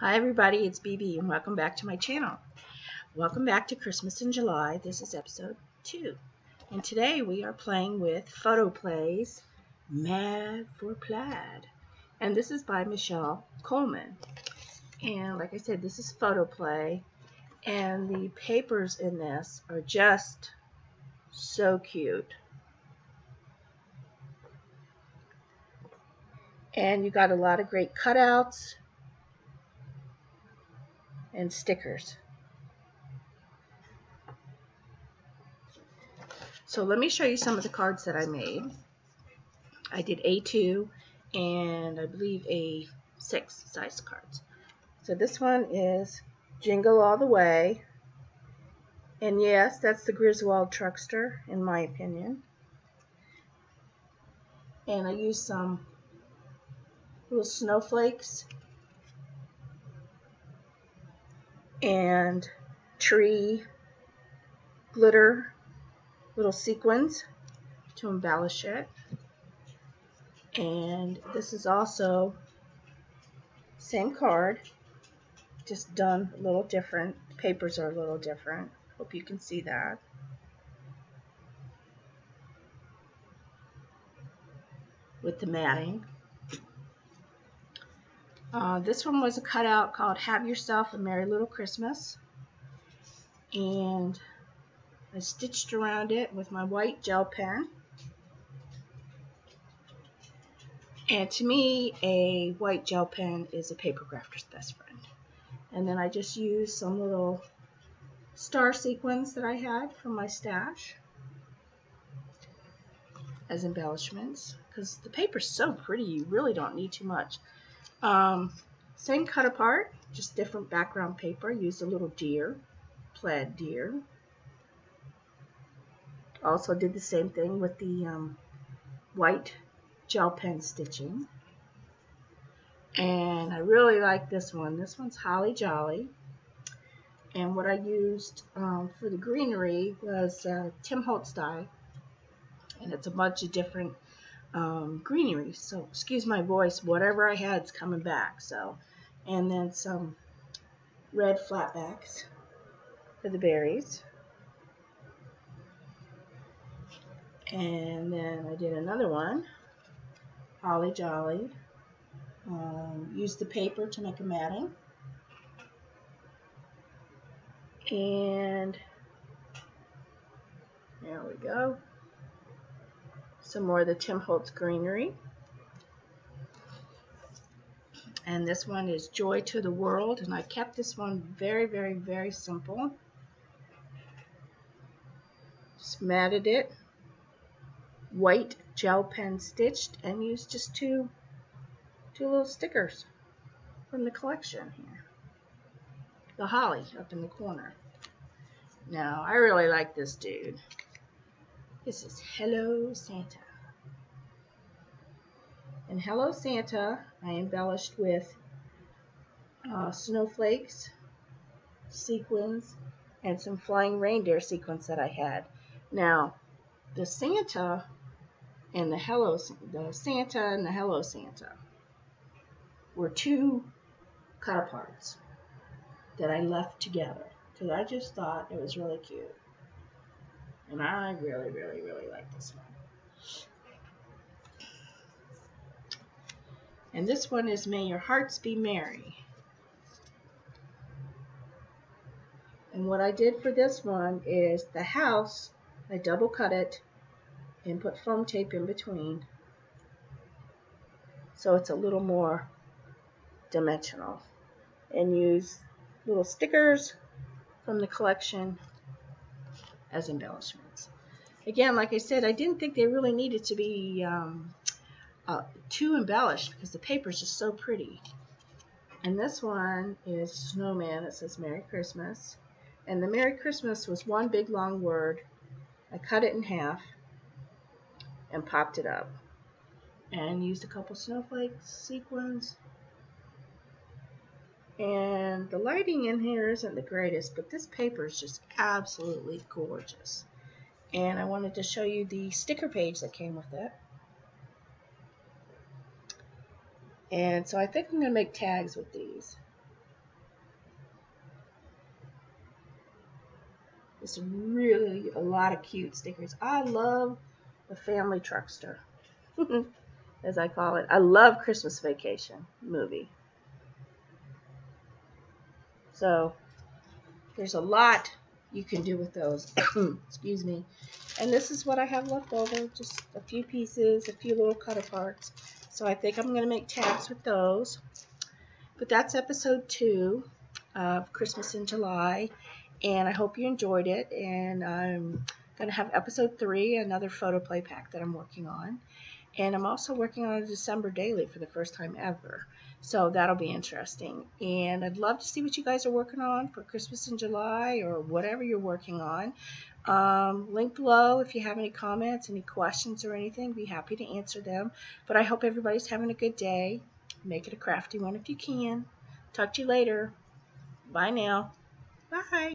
Hi everybody, it's BeBe and welcome back to my channel. Welcome back to Christmas in July. This is episode 2. And today we are playing with Photo Play's Mad for Plaid. And this is by Michelle Coleman. And like I said, this is Photo Play. And the papers in this are just so cute. And you got a lot of great cutouts and stickers. So let me show you some of the cards that I made. I did A2 and I believe A6 size cards. So this one is Jingle All the Way. And yes, that's the Griswold Truckster, in my opinion. And I used some little snowflakes and tree glitter little sequins to embellish it. And this is also same card, just done a little different. Papers are a little different. Hope you can see that. With the matting. Uh, this one was a cutout called Have Yourself a Merry Little Christmas. And I stitched around it with my white gel pen. And to me, a white gel pen is a paper crafter's best friend. And then I just used some little star sequins that I had from my stash as embellishments because the paper's so pretty you really don't need too much. Um, same cut apart, just different background paper. Used a little deer, plaid deer. Also did the same thing with the um, white gel pen stitching. And I really like this one. This one's Holly Jolly. And what I used um, for the greenery was uh, Tim Holtz die. And it's a bunch of different um, greenery. So excuse my voice, whatever I had is coming back. So, and then some red flatbacks for the berries. And then I did another one, Holly Jolly. Um, used the paper to make a matting. And there we go some more of the Tim Holtz greenery. And this one is Joy to the World, and I kept this one very, very, very simple. Just matted it, white gel pen stitched, and used just two, two little stickers from the collection here. The holly up in the corner. Now, I really like this dude. This is Hello Santa. And Hello Santa, I embellished with uh, snowflakes, sequins, and some flying reindeer sequins that I had. Now, the Santa and the Hello, the Santa and the Hello Santa were two cut aparts that I left together because I just thought it was really cute. And I really, really, really like this one. And this one is May Your Hearts Be Merry. And what I did for this one is the house, I double cut it and put foam tape in between. So it's a little more dimensional. And use little stickers from the collection as embellishments. Again, like I said, I didn't think they really needed to be um, uh, too embellished because the paper is just so pretty. And this one is Snowman. It says Merry Christmas. And the Merry Christmas was one big long word. I cut it in half and popped it up. And used a couple snowflake sequins, and the lighting in here isn't the greatest, but this paper is just absolutely gorgeous. And I wanted to show you the sticker page that came with it. And so I think I'm going to make tags with these. It's really a lot of cute stickers. I love the family truckster, as I call it. I love Christmas Vacation movie. So there's a lot you can do with those. Excuse me. And this is what I have left over, just a few pieces, a few little cut aparts. So I think I'm going to make tabs with those. But that's episode two of Christmas in July. And I hope you enjoyed it. And I'm going to have episode three, another photo play pack that I'm working on. And I'm also working on a December daily for the first time ever. So that'll be interesting. And I'd love to see what you guys are working on for Christmas in July or whatever you're working on. Um, link below if you have any comments, any questions or anything. Be happy to answer them. But I hope everybody's having a good day. Make it a crafty one if you can. Talk to you later. Bye now. Bye.